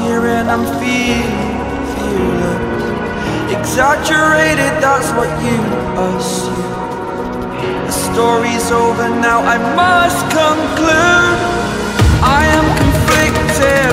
here and I'm feeling, fearless. Exaggerated, that's what you assume. The story's over now, I must conclude. I am conflicted,